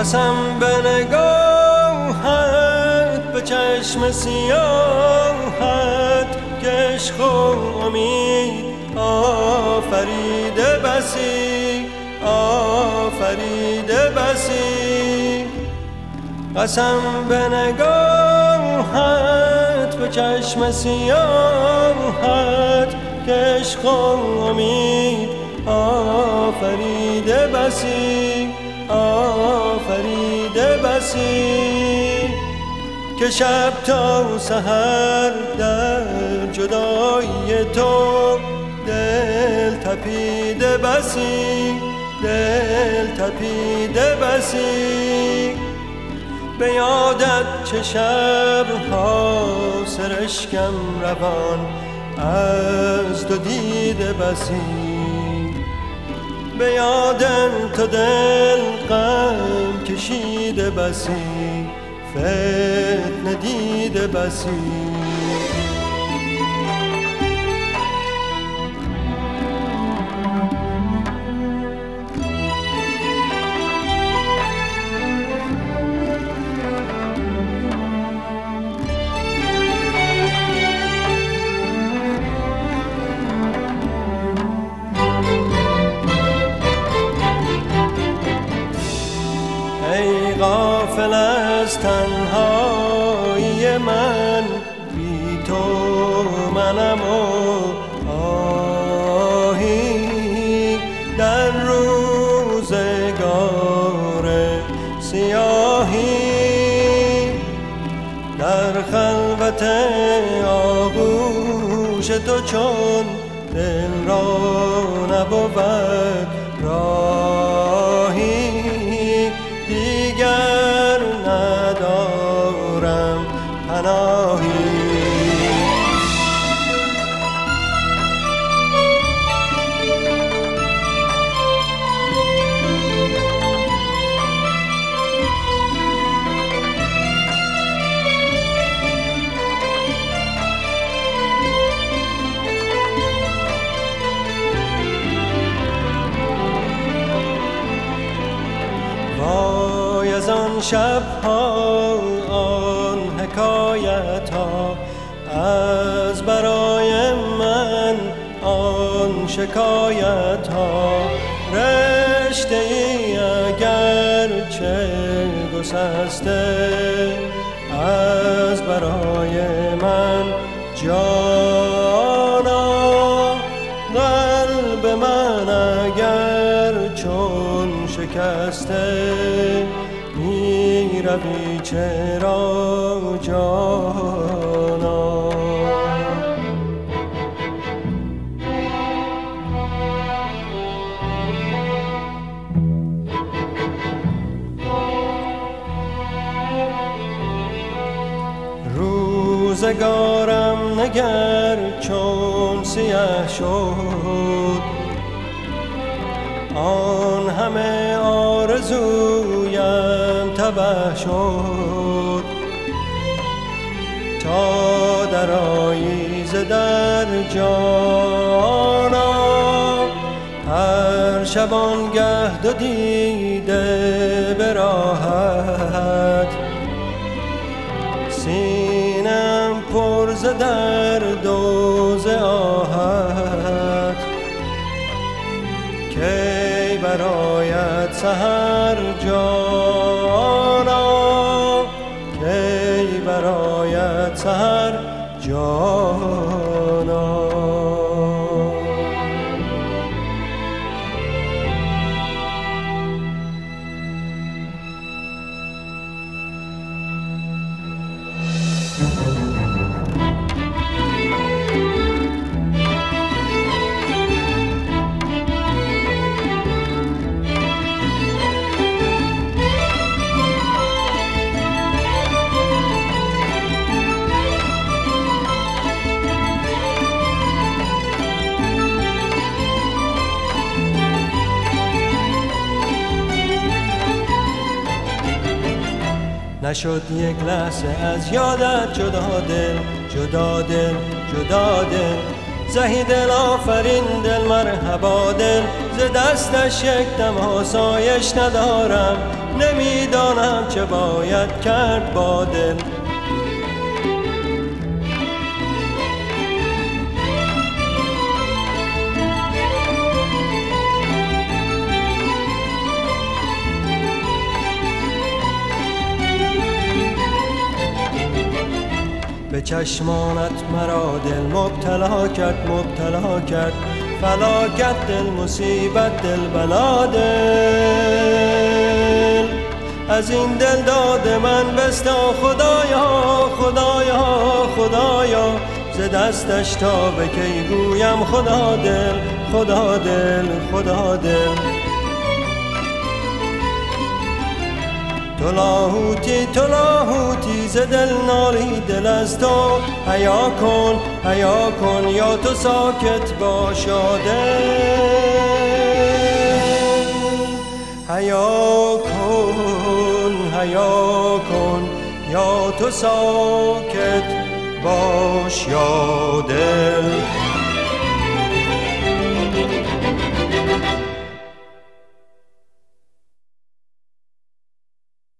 قسم به نگاهت به چشم سیاهت کشخ و امید آفریده بسی آفریده بسی. قسم به نگاهت به چشم سیاهت کشخ و امید آفریده بسی. آفریده بسی که شب تا سهر در جدایی تو دل تپیده بسی دل تپیده بسی. به یادت چه شبها سرشکم روان از تو دیده بسی. به یادم تو دل غم کشیده بسی فتنه دیده بسی. تنهایی من بی تو منم و آهی. در روزگار سیاهی در خلوت آغوش تو چون دل را نبود راهی آن شبها آن حکایت ها از برای من آن شکایت ها رشته ای اگر چه گسسته از برای من جانا روی چرا جانا؟ روزگارم نگر چون سیه شد. آن همه آرزویم. تبه شد تا در آیز در جانا هر شبانگه دو دیده به راحت سینم پر ز درد و ز آهت کی برایت سهر برایت سهر جانا نشد یک لحظه از یادت جدا دل جدا دل جدا دل. زهی دل آفرین دل مرحبا دل. ز دستش یک دم آسایش ندارم. نمی‌دانم چه باید کرد با دل. به چشمانت مرا دل مبتلا کرد مبتلا کرد. فلاکت دل مصیبت دل بلا دل. از این دل داد من بستا خدایا خدایا خدایا. ز دستش تا به کی گویم خدا دل خدا دل خدا دل. تو لاهوتی تو ز دل نالی دل از تو. حیا کن حیا کن یا تو ساکت باشاده حیا کن حیا کن یا تو ساکت باش یا دل